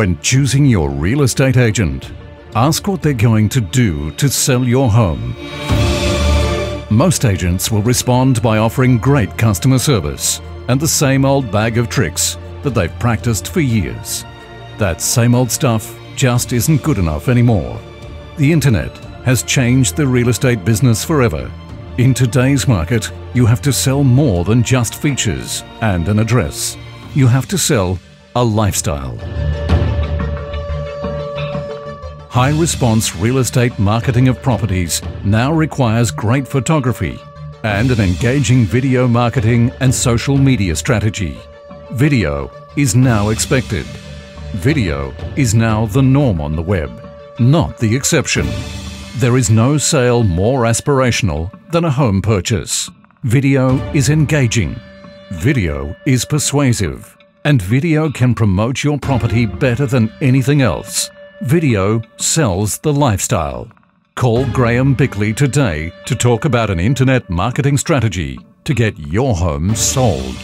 When choosing your real estate agent, ask what they're going to do to sell your home. Most agents will respond by offering great customer service and the same old bag of tricks that they've practiced for years. That same old stuff just isn't good enough anymore. The internet has changed the real estate business forever. In today's market, you have to sell more than just features and an address. You have to sell a lifestyle. High response real estate marketing of properties now requires great photography and an engaging video marketing and social media strategy. Video is now expected. Video is now the norm on the web, not the exception. There is no sale more aspirational than a home purchase. Video is engaging. Video is persuasive. And video can promote your property better than anything else. Video sells the lifestyle. Call Graham Bickley today to talk about an internet marketing strategy to get your home sold.